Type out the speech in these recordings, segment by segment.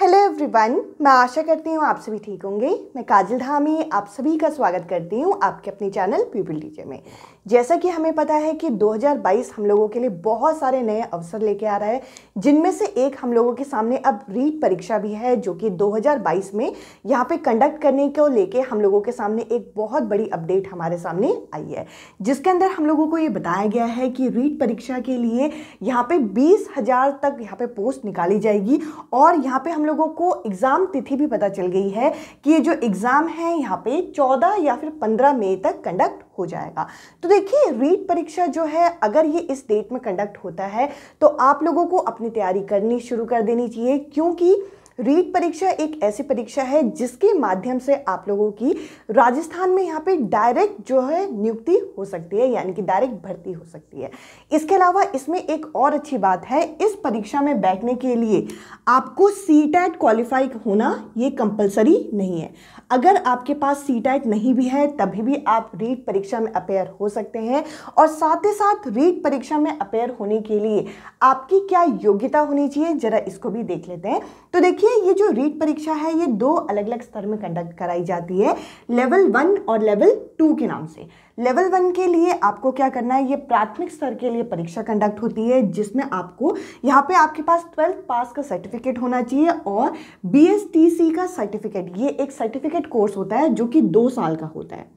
Hello everyone मैं आशा करती हूँ आप सभी ठीक होंगे। मैं काजल धामी, आप सभी का स्वागत करती हूँ आपके अपने चैनल पीपल टीचर में। जैसा कि हमें पता है कि 2022 हम लोगों के लिए बहुत सारे नए अवसर लेके आ रहा है, जिनमें से एक हम लोगों के सामने अब रीट परीक्षा भी है, जो कि 2022 में यहाँ पे कंडक्ट करने को लेके हम लोगों के सामने एक बहुत बड़ी अपडेट हमारे सामने आई है। जिसके अंदर हम लोगों को ये बताया गया है कि रीट परीक्षा के लिए यहाँ पे बीस तक यहाँ पे पोस्ट निकाली जाएगी और यहाँ पे हम लोगों को एग्ज़ाम तिथि भी पता चल गई है कि ये जो एग्ज़ाम है यहाँ पे 14 या फिर 15 मई तक कंडक्ट हो जाएगा। तो देखिए, रीट परीक्षा जो है, अगर ये इस डेट में कंडक्ट होता है तो आप लोगों को अपनी तैयारी करनी शुरू कर देनी चाहिए, क्योंकि रीट परीक्षा एक ऐसी परीक्षा है जिसके माध्यम से आप लोगों की राजस्थान में यहाँ पे डायरेक्ट जो है नियुक्ति हो सकती है, यानी कि डायरेक्ट भर्ती हो सकती है। इसके अलावा इसमें एक और अच्छी बात है, इस परीक्षा में बैठने के लिए आपको सी टैट क्वालिफाई होना ये कंपलसरी नहीं है। अगर आपके पास सी टैट नहीं भी है, तभी भी आप रीट परीक्षा में अपेयर हो सकते हैं और साथ ही साथ रीट परीक्षा में अपेयर होने के लिए आपकी क्या योग्यता होनी चाहिए, जरा इसको भी देख लेते हैं। तो देखिए देखिए ये जो रीट परीक्षा है, ये दो अलग अलग स्तर में कंडक्ट कराई जाती है लेवल वन और लेवल टू के नाम से। लेवल वन के लिए आपको क्या करना है, ये प्राथमिक स्तर के लिए परीक्षा कंडक्ट होती है, जिसमें आपको, यहाँ पे आपके पास ट्वेल्थ पास का सर्टिफिकेट होना चाहिए और बीएसटीसी का सर्टिफिकेट ये एक सर्टिफिकेट कोर्स होता है, जो कि दो साल का होता है।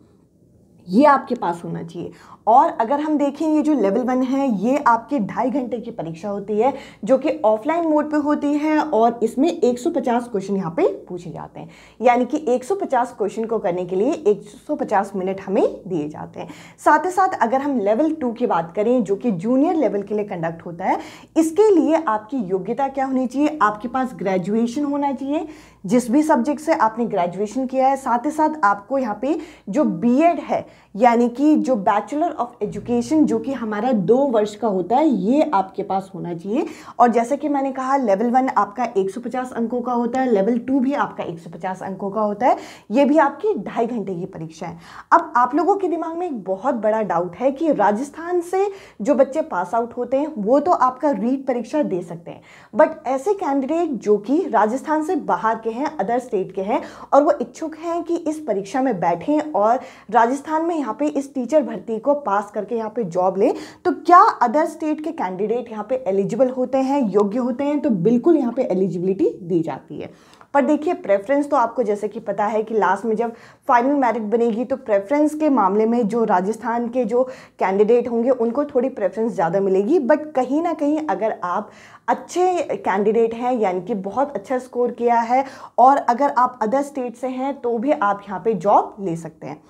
ये आपके पास होना चाहिए। और अगर हम देखें ये जो लेवल वन है, ये आपके ढाई घंटे की परीक्षा होती है, जो कि ऑफलाइन मोड पे होती है और इसमें 150 क्वेश्चन यहाँ पे पूछे जाते हैं। यानी कि 150 क्वेश्चन को करने के लिए 150 मिनट हमें दिए जाते हैं। साथ ही साथ अगर हम लेवल टू की बात करें, जो कि जूनियर लेवल के लिए कंडक्ट होता है, इसके लिए आपकी योग्यता क्या होनी चाहिए? आपके पास ग्रेजुएशन होना चाहिए। जिस भी सब्जेक्ट से आपने ग्रेजुएशन किया है, साथ ही साथ आपको यहाँ पे जो बीएड है, यानी कि जो बैचलर ऑफ़ एजुकेशन जो कि हमारा दो वर्ष का होता है, ये आपके पास होना चाहिए। और जैसे कि मैंने कहा लेवल वन आपका 150 अंकों का होता है लेवल टू भी आपका 150 अंकों का होता है। ये भी आपकी ढाई घंटे की परीक्षा है। अब आप लोगों के दिमाग में एक बहुत बड़ा डाउट है कि राजस्थान से जो बच्चे पास आउट होते हैं, वो तो आपका रीट परीक्षा दे सकते हैं। बट ऐसे कैंडिडेट जो कि राजस्थान से बाहर के हैं अदर स्टेट के हैं, और वो इच्छुक हैं कि इस परीक्षा में बैठें और राजस्थान में यहाँ पे इस टीचर भर्ती को पास करके यहाँ पे जॉब लें। तो क्या अदर स्टेट के कैंडिडेट यहाँ पे एलिजिबल होते हैं, योग्य होते हैं? तो बिल्कुल यहाँ पे एलिजिबिलिटी दी जाती है। पर देखिए प्रेफरेंस तो आपको जैसे कि पता है कि लास्ट में जब फाइनल मैरिट बनेगी तो प्रेफरेंस के मामले में जो राजस्थान के जो कैंडिडेट होंगे, उनको थोड़ी प्रेफरेंस ज़्यादा मिलेगी। बट कहीं ना कहीं अगर आप अच्छे कैंडिडेट हैं, यानी कि बहुत अच्छा स्कोर किया है, और अगर आप अदर स्टेट से हैं तो भी आप यहाँ पे जॉब ले सकते हैं।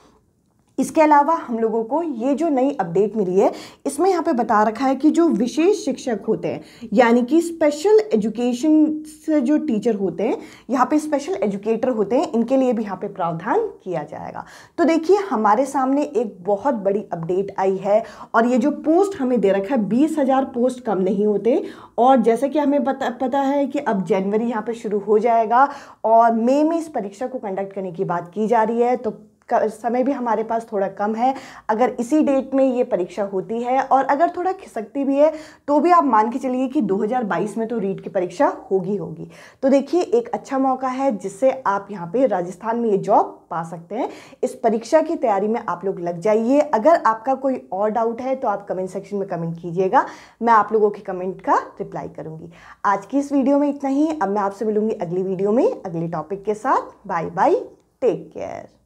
इसके अलावा हम लोगों को ये जो नई अपडेट मिली है, इसमें यहाँ पे बता रखा है कि जो विशेष शिक्षक होते हैं, यानी कि स्पेशल एजुकेशन से जो टीचर होते हैं, यहाँ पे स्पेशल एजुकेटर होते हैं, इनके लिए भी यहाँ पे प्रावधान किया जाएगा। तो देखिए, हमारे सामने एक बहुत बड़ी अपडेट आई है और ये जो पोस्ट हमें दे रखा है, बीस हज़ार पोस्ट कम नहीं होते और जैसे कि हमें पता पता है कि अब जनवरी यहाँ पर शुरू हो जाएगा और मई में इस परीक्षा को कंडक्ट करने की बात की जा रही है तो समय भी हमारे पास थोड़ा कम है। अगर इसी डेट में ये परीक्षा होती है और अगर थोड़ा खिसकती भी है तो भी आप मान के चलिए कि 2022 में तो रीट की परीक्षा होगी होगी। तो देखिए, एक अच्छा मौका है जिससे आप यहाँ पे राजस्थान में ये जॉब पा सकते हैं। इस परीक्षा की तैयारी में आप लोग लग जाइए। अगर आपका कोई और डाउट है तो आप कमेंट सेक्शन में कमेंट कीजिएगा। मैं आप लोगों के कमेंट का रिप्लाई करूँगी। आज की इस वीडियो में इतना ही। अब मैं आपसे मिलूँगी अगली वीडियो में अगले टॉपिक के साथ। Bye bye take care.